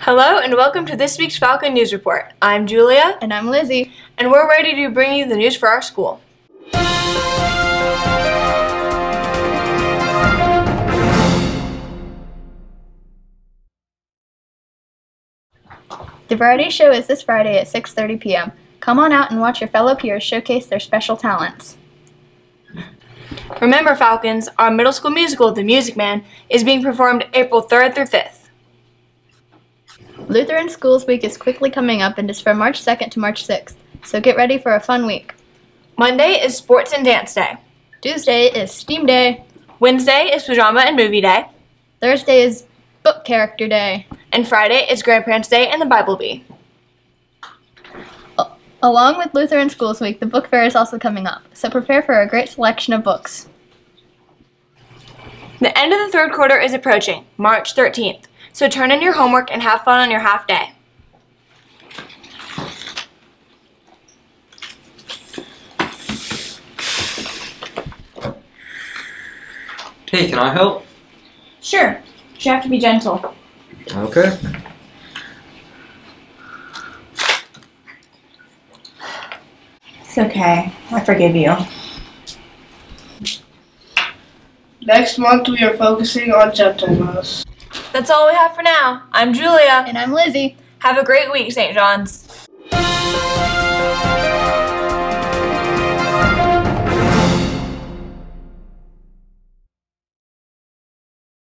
Hello and welcome to this week's Falcon News Report. I'm Julia, And I'm Lizzie. and we're ready to bring you the news for our school. The variety show is this Friday at 6:30 p.m. Come on out and watch your fellow peers showcase their special talents. Remember, Falcons, our middle school musical, The Music Man, is being performed April 3rd through 5th. Lutheran Schools Week is quickly coming up and is from March 2nd to March 6th. So get ready for a fun week. Monday is Sports and Dance Day. Tuesday is STEAM Day. Wednesday is Pajama and Movie Day. Thursday is Book Character Day. And Friday is Grandparents' Day and the Bible Bee. Along with Lutheran Schools Week, the book fair is also coming up. So prepare for a great selection of books. The end of the third quarter is approaching, March 13th. So turn in your homework and have fun on your half day. Hey, can I help? Sure, but you have to be gentle. Okay. It's okay. I forgive you. Next month, we are focusing on gentleness. That's all we have for now. I'm Julia. And I'm Lizzie. Have a great week, St. John's.